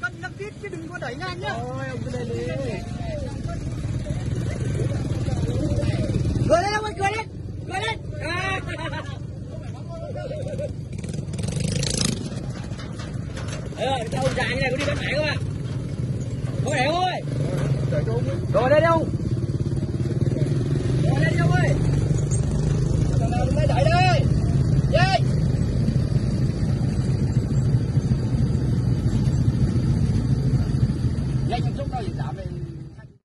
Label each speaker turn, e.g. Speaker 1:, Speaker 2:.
Speaker 1: cân năm tít chứ đừng có đẩy ngang nhá.
Speaker 2: Thôi ông cứ lên đi.
Speaker 1: Cười lên ông ơi, cười lên. Cười lên. À.
Speaker 3: Ờ, cái ông già như này có đi bán phải không ạ? Có để ơi? Rồi đây đâu?